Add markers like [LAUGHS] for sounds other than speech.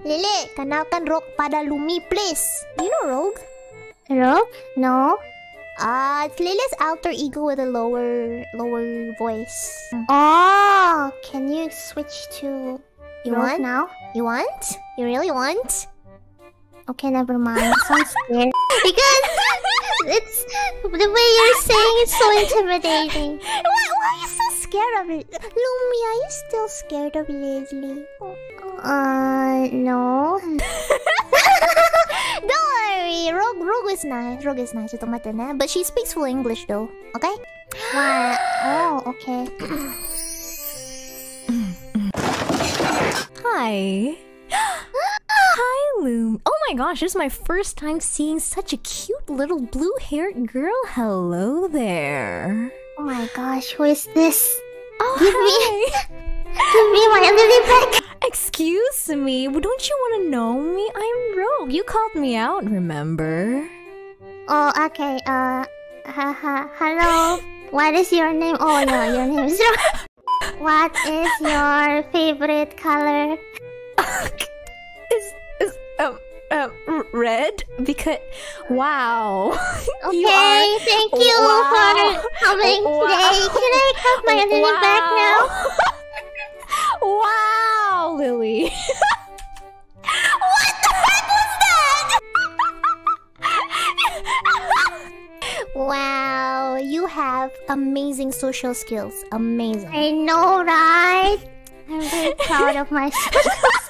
Lele, kenalkan Rogue pada Lumi, please. Do you know Rogue? Rogue? No. Uh, it's Lele's alter ego with a lower, lower voice. Oh, can you switch to You Rogue want? now? You want? You really want? Okay, never mind. So I'm [LAUGHS] because it's the way you're saying it's so intimidating. [LAUGHS] Why, why are you so scared of it? Lumi, are you still scared of Leslie? Uh, no. [LAUGHS] Don't worry, Rogue, Rogue is nice. Rogue is nice. Ito mata na. But she speaks full English though. Okay? [GASPS] What? Oh, okay. Hi. Hi, Loom. Oh my gosh, this is my first time seeing such a cute little blue haired girl. Hello there. Oh my gosh, who is this? Oh, Give hi. [LAUGHS] Give me my lily back. Excuse me, don't you want to know me? I'm Rogue. You called me out, remember? Oh, okay. Uh, ha ha. Hello. What is your name? Oh no, your name is. [LAUGHS] Ro- What is your favorite color? Uh, r- red because wow. [LAUGHS] Okay, You are- thank you Wow. for coming [LAUGHS] Wow. today. Can I have my lily [LAUGHS] back now? wow, Lily. what the heck was that? Wow, you have amazing social skills. Amazing. I know, right? I'm very proud of myself.